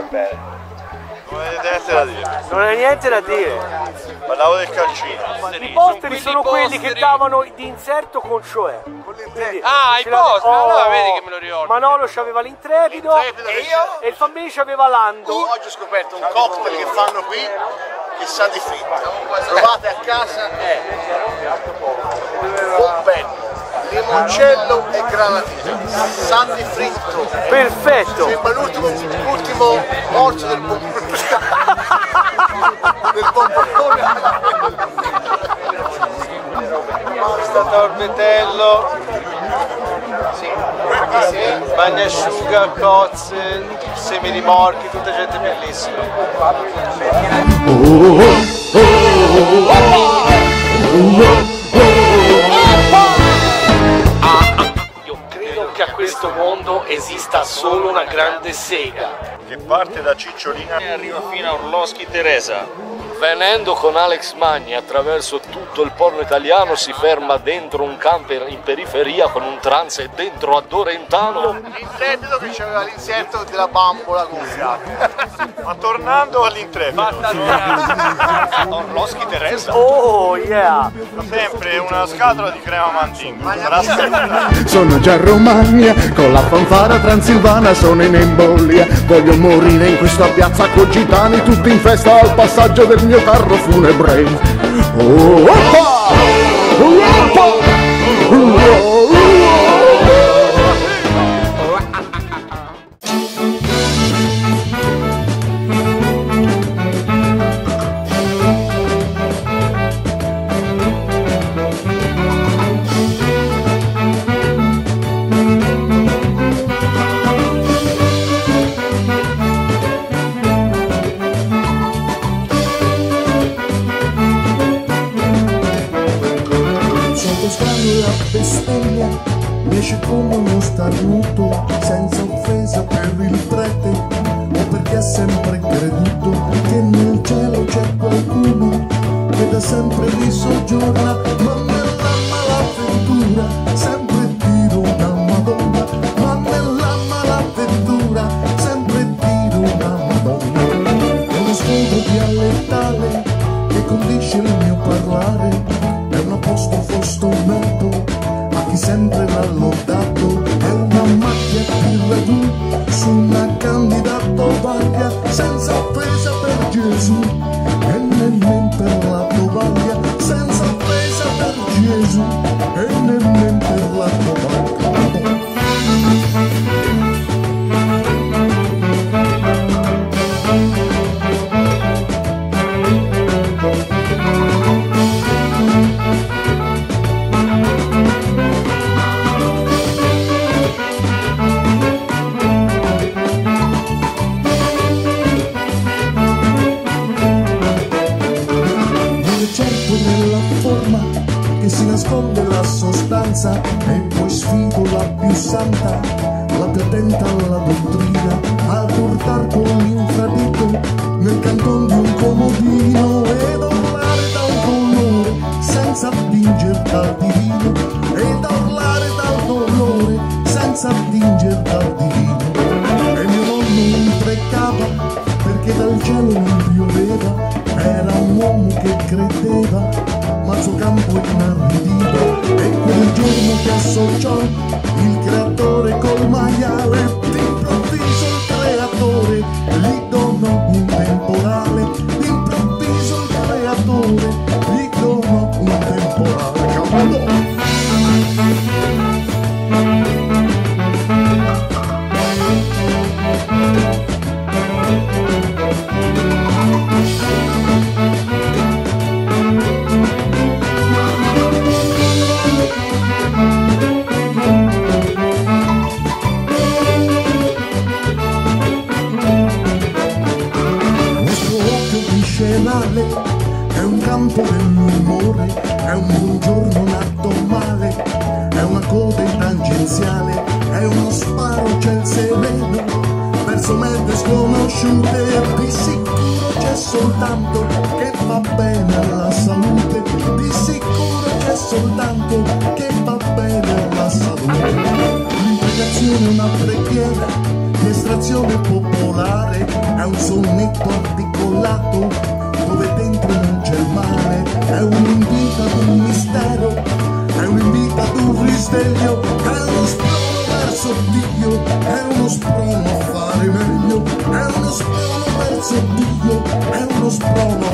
sta bene. Non avete niente da dire. Non hai niente da dire. Parlavo del calcino. I posteri sono quelli che davano di inserto con cioè. Quindi Ah, i posteri, allora vedi che me lo ricordo. Manolo c'aveva l'intrepido L'Intrepido e c'è. e il Fambini c'aveva l'Ando. Oggi ho scoperto un cocktail che fanno qui che sa di fritto. Provate a casa. Pompello, limoncello e granatino. Sa di fritto. Perfetto. Sembra l'ultimo, l'ultimo morso del pompello. del pompelone. Sta torbetello. Bagnasciuga, cozze, semi di morchi, tutta gente bellissima. Io esista solo una grande sega. Che parte da Cicciolina e arriva fino a Orloschi Teresa. Venendo con Alex Magni attraverso tutto il porno italiano si ferma dentro un camper in periferia con un trance dentro a Dorentano. L'intrepido che c'aveva l'inserto della bambola gonfiata. Ma tornando all'intrepido, Orloschi Teresa. Oh yeah. sempre una scatola di crema sempre- Sono già a Romagna, con la fanfara transilvana sono in embolia. Voglio morire in questa piazza cogitani, tutti in festa al passaggio del mio carro funebre. Oh, oppa! Oppa! Oh, Sento la bestemmia, mi esce come uno starnuto, senza offesa per il prete, o perché ha sempre creduto che nel cielo c'è qualcuno che da sempre vi soggiorna, ma nella malavventura si nasconde la sostanza e poi sfido la più santa, la più attenta alla dottrina, a portar con l'infradito nel canton di un comodino ed urlare dal dolore senza attinger dal divino ed urlare dal dolore senza attinger dal divino. E mio nonno imprecava perché dal cielo non pioveva, era un uomo che credeva, ma il suo campo inarridiva. E quel giorno che associò il creatore viscerale è un campo dell'umore, è un buongiorno nato male, è una coda tangenziale, è uno sparo ciel sereno, verso mete sconosciute, di sicuro c'è soltanto che fa bene alla salute, di sicuro c'è soltanto che fa bene alla salute. L'imprecazione è una preghiera di estrazione popolare è un sonnetto articolato risveglio è uno sprono verso Dio è uno sprono a fare meglio è uno sprono verso Dio è uno sprono